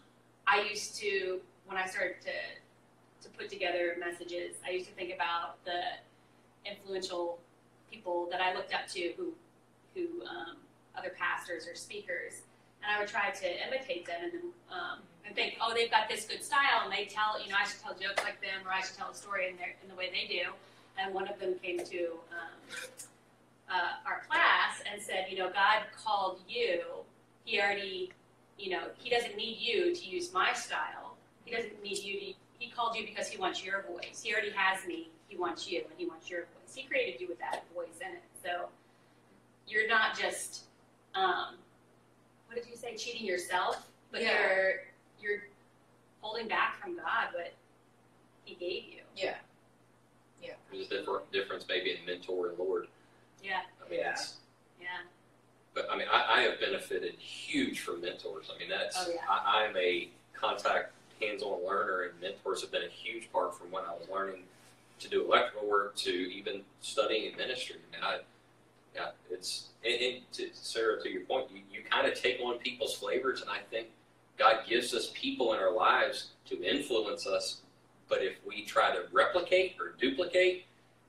I used to, when I started to, to put together messages, I used to think about the influential people that I looked up to who, who um, other pastors or speakers, and I would try to imitate them and then um, and think, oh, they've got this good style, and they tell, you know, I should tell jokes like them, or I should tell a story in their in the way they do. And one of them came to um, uh, our class and said, you know, God called you. He already, you know, He doesn't need you to use my style. He doesn't need you to. He called you because He wants your voice. He already has me. He wants you, and He wants your voice. He created you with that voice in it. So you're not just, um, what did you say, cheating yourself, but Yeah. you're you're holding back from God what He gave you. Yeah. Yeah. There's a different difference maybe in mentor and Lord. Yeah, I mean, Yeah. it's, yeah. but I mean, I, I have benefited huge from mentors. I mean, that's Oh, yeah. I, I'm a contact hands-on learner, and mentors have been a huge part from when I was learning to do electrical work to even studying in ministry. I yeah, it's and, and to, Sarah, to your point, you, you kind of take on people's flavors, and I think God gives us people in our lives to influence us. But if we try to replicate or duplicate,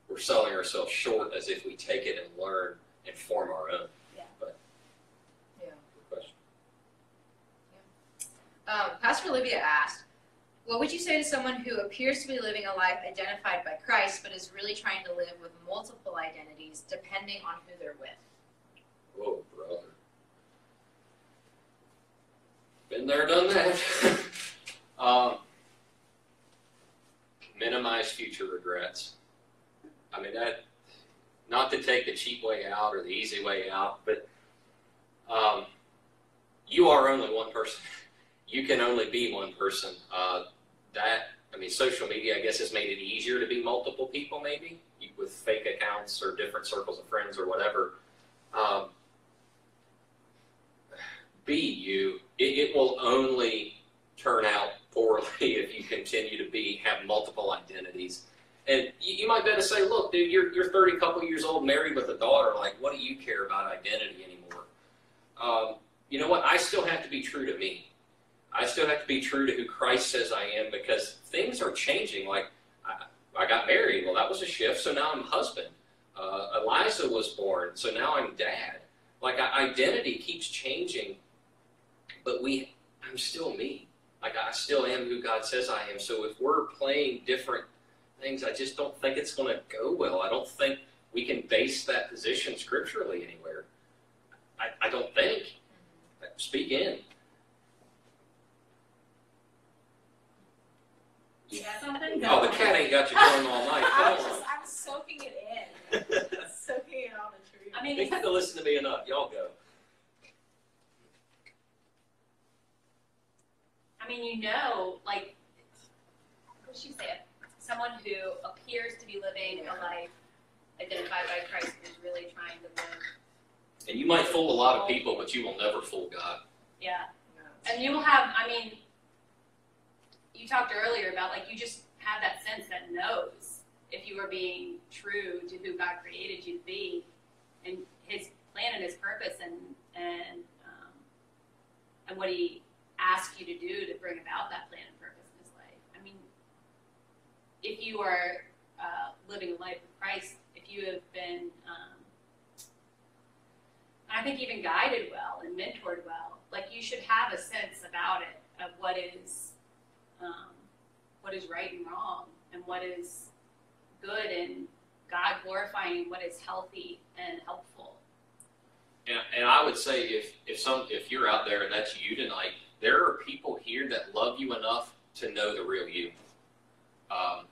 we're selling ourselves short as if we take it and learn and form our own. Yeah. But Yeah. good question. Um, Pastor Olivia asked, "What would you say to someone who appears to be living a life identified by Christ, but is really trying to live with multiple identities depending on who they're with?" Oh, brother. Been there, done that. *laughs* um, minimize future regrets. I mean that. Not to take the cheap way out or the easy way out, but um, you are only one person. *laughs* You can only be one person. Uh, that I mean, social media, I guess, has made it easier to be multiple people, maybe with fake accounts or different circles of friends or whatever. Um, be you. It, it will only turn out poorly *laughs* if you continue to be have multiple identities. And you, you might better say, look, dude, you're you're 30 couple years old, married with a daughter. Like, what do you care about identity anymore? Um, you know what? I still have to be true to me. I still have to be true to who Christ says I am because things are changing. Like I, I got married, well, that was a shift, so now I'm husband. Uh, Eliza was born, so now I'm dad. Like identity keeps changing, but we, I'm still me. Like I still am who God says I am. So if we're playing different things, I just don't think it's going to go well. I don't think we can base that position scripturally anywhere. I, I don't think. Speak in. You got something? Oh, the cat ain't got you going all night. I was just, I'm soaking it in. *laughs* soaking it on the tree. I mean, They had to listen to me enough. Y'all go. I mean, you know, like, what should you say? Someone who appears to be living a life identified by Christ is really trying to live. And you might fool a lot of people, but you will never fool God. Yeah. And you will have, I mean, you talked earlier about like you just have that sense that knows if you are being true to who God created you to be and his plan and his purpose and, and, um, and what he asked you to do to bring about that plan and purpose in his life. I mean, if you are uh, living a life of Christ, if you have been, um, I think even guided well and mentored well, like you should have a sense about it of what is, um, what is right and wrong, and what is good and God glorifying, what is healthy and helpful. And, and I would say if, if some if you're out there and that's you tonight, there are people here that love you enough to know the real you. Um,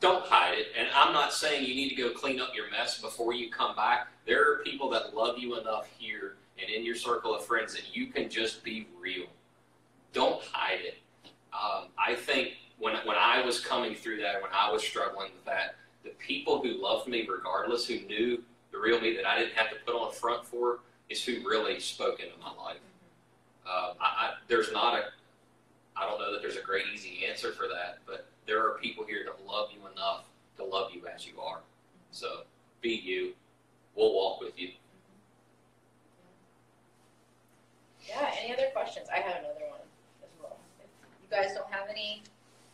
don't hide it. And I'm not saying you need to go clean up your mess before you come back. There are people that love you enough here and in your circle of friends that you can just be real. Don't hide it. Um, I think when when I was coming through that, when I was struggling with that, the people who loved me regardless, who knew the real me that I didn't have to put on a front for, is who really spoke into my life. Uh, I, I, there's not a, I don't know that there's a great easy answer for that, but there are people here that love you enough to love you as you are. So be you. We'll walk with you. Yeah, any other questions? I have another one you guys don't have any,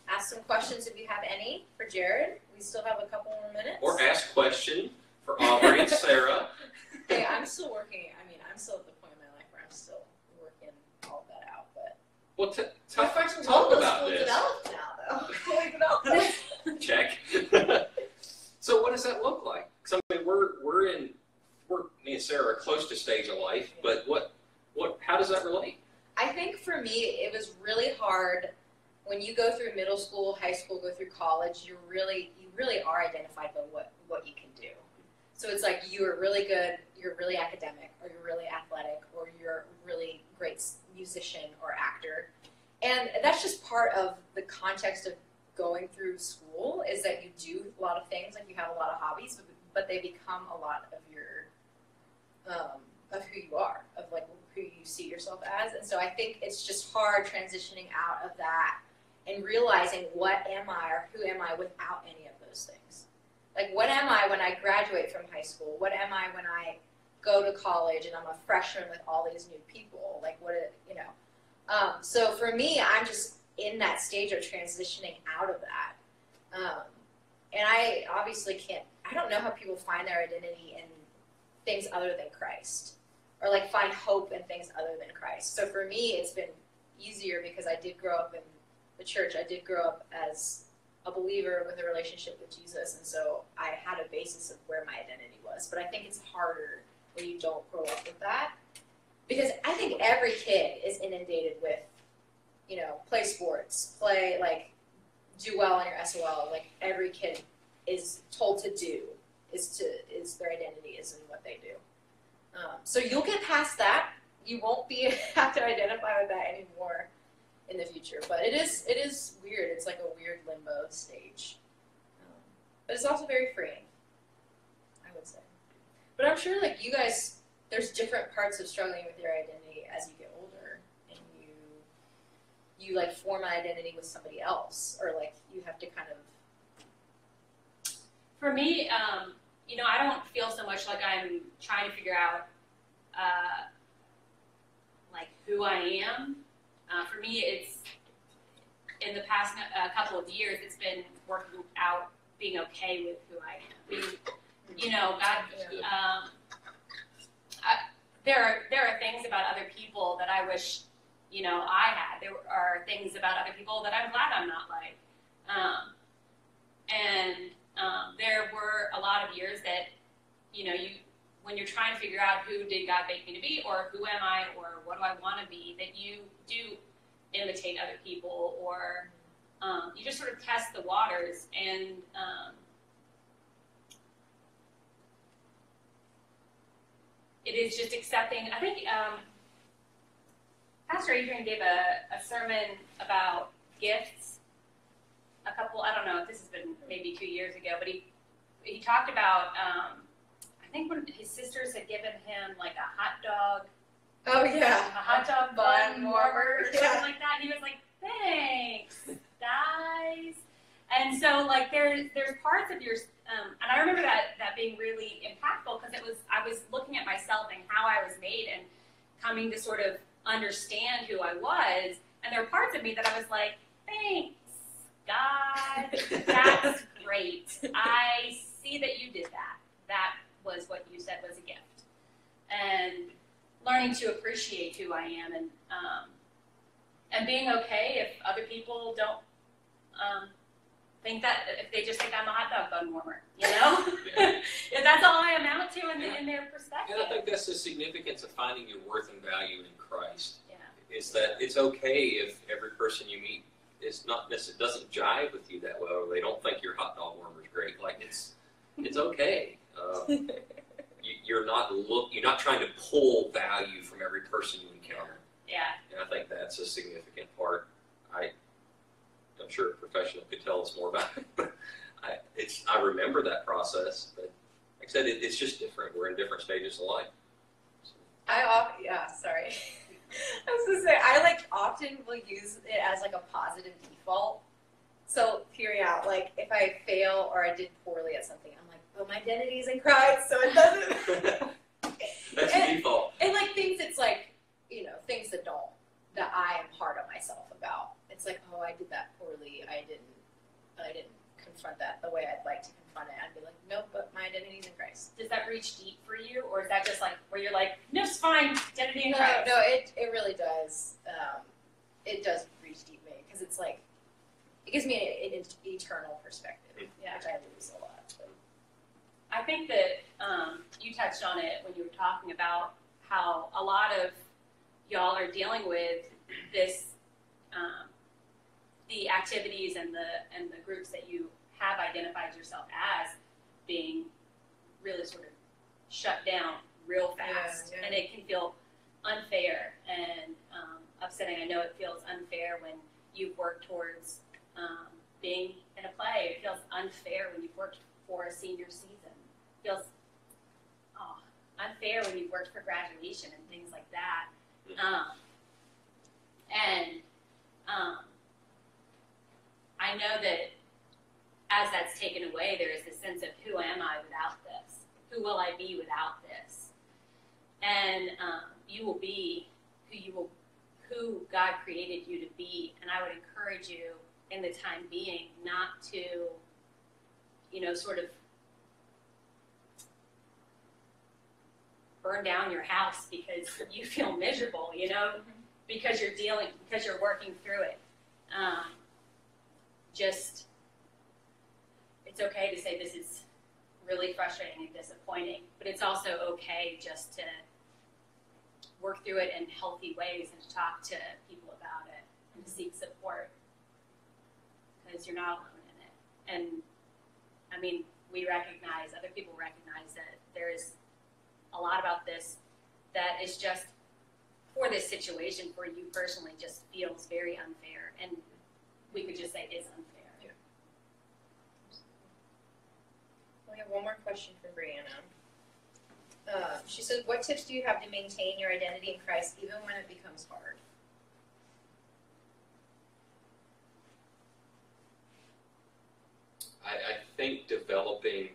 ask some questions if you have any for Jared. We still have a couple more minutes. Or ask question for Aubrey and Sarah. *laughs* Hey, I'm still working. I mean, I'm still at the point in my life where I'm still working all of that out. But Well, t- my t- French talk about this. developed now, though. *laughs* *laughs* Fully developed. check. so what does that look like? Because I mean, we're we're in we're me and Sarah are close to stage of life, but what what how does that relate? I think for me, it was really hard when you go through middle school, high school, go through college. You really, you really are identified by what what you can do. So it's like you are really good, you're really academic, or you're really athletic, or you're really great musician or actor, and that's just part of the context of going through school. Is that you do a lot of things, like you have a lot of hobbies, but, they become a lot of your um, of who you are, of like who you see yourself as. And so I think it's just hard transitioning out of that and realizing what am I or who am I without any of those things. Like what am I when I graduate from high school? What am I when I go to college and I'm a freshman with all these new people? Like what you know. Um, so for me, I'm just in that stage of transitioning out of that. Um, and I obviously can't. I don't know how people find their identity in things other than Christ or like find hope in things other than Christ. So for me, it's been easier because I did grow up in the church. I did grow up as a believer with a relationship with Jesus, and so I had a basis of where my identity was. But I think it's harder when you don't grow up with that. because I think every kid is inundated with, you know, play sports, play like do well in your SOL. Like every kid is told to do is to is their identity is in what they do. Um, so you'll get past that. You won't be *laughs* have to identify with that anymore in the future. But it is it is weird. It's like a weird limbo stage. Um, but it's also very freeing. I would say. But I'm sure like you guys, there's different parts of struggling with your identity as you get older, and you you like form an identity with somebody else, or like you have to kind of For me, um, you know, I don't feel so much like I'm trying to figure out, uh, like who I am. Uh, for me, it's in the past uh, couple of years, it's been working out being okay with who I am. Being, you know, God, um, I, there are there are things about other people that I wish, you know, I had. There are things about other people that I'm glad I'm not like. Um, and um, there were a lot of years that, you know, you when you're trying to figure out who did God make me to be, or who am I, or what do I want to be, that you do imitate other people, or um, you just sort of test the waters. And um, it is just accepting. I think um, Pastor Adrian gave a, a sermon about gifts a couple. I don't know. If this has been maybe two years ago, but he he talked about. Um, I think when his sisters had given him like a hot dog, oh yeah. a hot dog bun warmer or something like that. And he was like, "Thanks, guys." And so, like, there's there's parts of your, um, and I remember that that being really impactful because it was I was looking at myself and how I was made and coming to sort of understand who I was. And there were parts of me that I was like, "Thanks, God, *laughs* that's great. I see that you did that. That was what you said was a gift." And learning to appreciate who I am and um, and being okay if other people don't um, think that if they just think I'm a hot dog bun warmer, you know, *laughs* Yeah. if that's all I amount to in, the, in their perspective. And I think that's the significance of finding your worth and value in Christ. Yeah. Is that it's okay if every person you meet is not necessarily doesn't jive with you that well, or they don't think your hot dog warmer is great. Like it's it's okay. Um, *laughs* you, you're not look you're not trying to pull value from every person you encounter, yeah, and I think that's a significant part. I I'm sure a professional could tell us more about it, but I it's I remember that process, but like I said, it, it's just different. We're in different stages of life. So, I off yeah, sorry. *laughs* *laughs* I was gonna say I like often will use it as like a positive default. So hear out. Like if I fail or I did poorly at something, I'm like, well, my identity's in Christ, so it doesn't. *laughs* that's and, default. and like things, it's like you know things that don't that I am hard on myself about. It's like, oh, I did that poorly. I didn't. I didn't confront that the way I'd like to confront it. I'd be like, nope, but my identity's in Christ. does that reach deep for you, or is that just like where you're like, no, it's fine, identity in No, Christ? no, it, it really does. Um, it does reach deep me because it's like it gives me an, an eternal perspective, Yeah. which I lose a lot. But. I think that um, you touched on it when you were talking about how a lot of y'all are dealing with this, um, the activities and the and the groups that you have identified yourself as being really sort of shut down real fast, Yeah, yeah. and it can feel unfair and um, upsetting. I know it feels unfair when you've worked towards um, being in a play. It feels unfair when you've worked for a senior season. It feels oh, unfair when you've worked for graduation and things like that. Um, and um, I know that as that's taken away, there is this sense of who am I without this? Who will I be without this? And um, you will be who you will, who God created you to be. And I would encourage you, in the time being, not to, you know, sort of burn down your house because you feel miserable. You know, because you're dealing, because you're working through it. Um, just it's okay to say this is really frustrating and disappointing, but it's also okay just to work through it in healthy ways and to talk to people about it and to seek support because you're not alone in it. And I mean, we recognize, other people recognize that there is a lot about this that is just for this situation for you personally just feels very unfair and we could just say is unfair. We have one more question from Brianna. Uh, she says, "What tips do you have to maintain your identity in Christ even when it becomes hard?" I, I think developing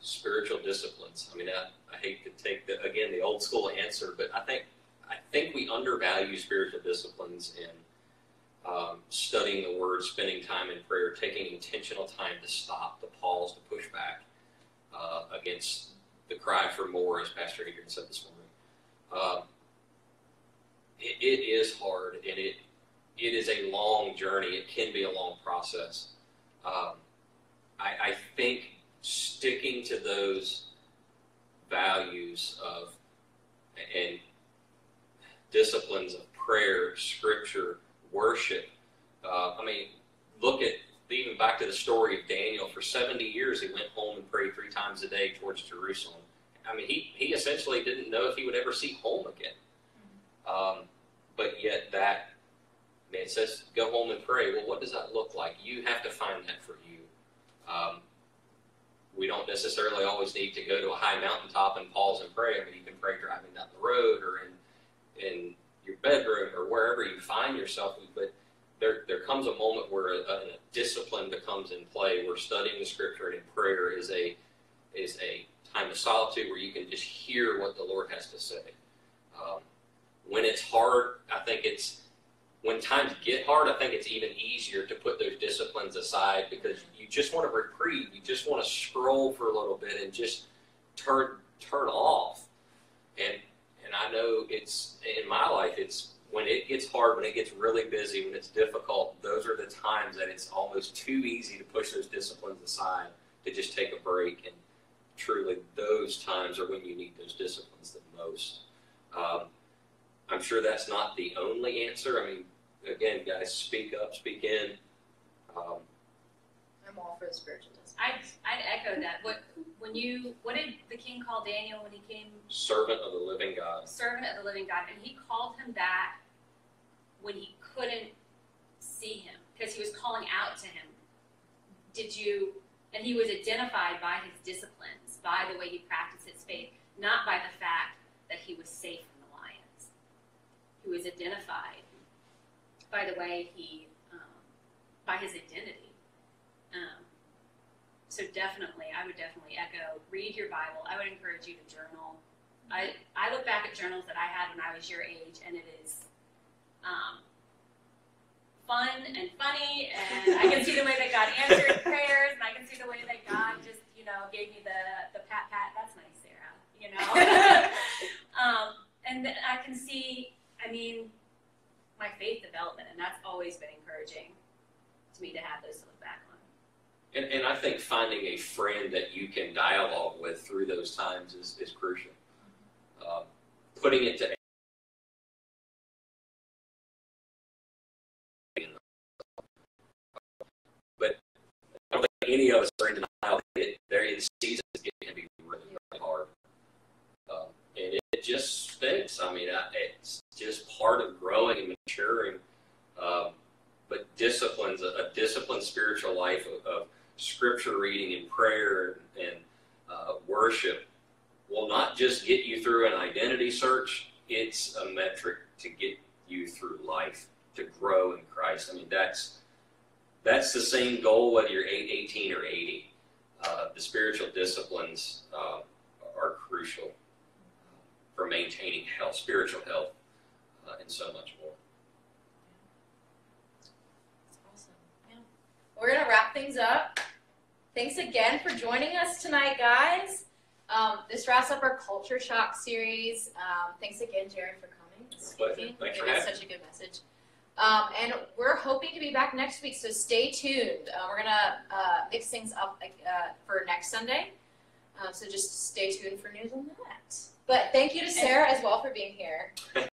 spiritual disciplines. I mean, I, I hate to take the again the old school answer, but I think I think we undervalue spiritual disciplines in um, studying the Word, spending time in prayer, taking intentional time to stop, to pause, to push back uh, against the cry for more, as Pastor Adrian said this morning. Um, it, it is hard, and it it is a long journey. It can be a long process. Um, I, I think sticking to those values of and disciplines of prayer, scripture, worship. Uh, I mean, look at even back to the story of Daniel. For 70 years, he went home and prayed three times a day towards Jerusalem. I mean, he, he essentially didn't know if he would ever see home again. Um, but yet, that, it says, go home and pray. Well, what does that look like? You have to find that for you. Um, we don't necessarily always need to go to a high mountaintop and pause and pray. I mean, you can pray driving down the road or in in your bedroom or wherever you find yourself. But there there comes a moment where a, a discipline becomes in play, where studying the Scripture and prayer is a is a time of solitude where you can just hear what the Lord has to say. Um, when it's hard, I think it's when times get hard, I think it's even easier to put those disciplines aside because you just want to reprieve. You just want to scroll for a little bit and just turn turn off. And and I know it's in my life. It's when it gets hard, when it gets really busy, when it's difficult. Those are the times that it's almost too easy to push those disciplines aside to just take a break. And truly, those times are when you need those disciplines the most. Um, I'm sure that's not the only answer. I mean, again, guys, speak up, speak in. Um, I'm all for the spiritual. I'd, I'd echo that. What when you what did the king call Daniel when he came servant of the living God. servant of the living God, and he called him that when he couldn't see him because he was calling out to him. Did you? And he was identified by his disciplines, by the way he practiced his faith, not by the fact that he was safe from the lions. He was identified by the way he, um, by his identity. Um, so definitely, I would definitely echo read your Bible. I would encourage you to journal. I, I look back at journals that I had when I was your age, and it is um, fun and funny, and I can see the way that God answered *laughs* prayers, and I can see the way that God just, you know, gave me the, the pat pat. That's nice, Sarah. You know, *laughs* um, and then I can see. I mean, my faith development, and that's always been encouraging to me to have those to look back on. And, and I think finding a friend that you can dialogue with through those times is, is crucial. Um, putting it to but I don't think any of us are in denial. It, there in seasons it can be really, really hard, um, and it, it just stinks. I mean, I, it's just part of growing and maturing. Um, but disciplines, a, a disciplined spiritual life of, of scripture reading and prayer and, uh, worship will not just get you through an identity search, it's a metric to get you through life, to grow in Christ. I mean, that's that's the same goal whether you're 8, 18, or 80. Uh, the spiritual disciplines uh, are crucial for maintaining health, spiritual health, uh, and so much more. That's awesome. Yeah. We're gonna wrap things up. Thanks again for joining us tonight, guys. Um, this wraps up our culture shock series. Um, thanks again, Jared, for coming speaking. Thanks for having such a good message. Um, and we're hoping to be back next week, so stay tuned. Uh, we're gonna uh, mix things up uh, for next Sunday. Um, so just stay tuned for news on that. But thank you to Sarah as well for being here. *laughs*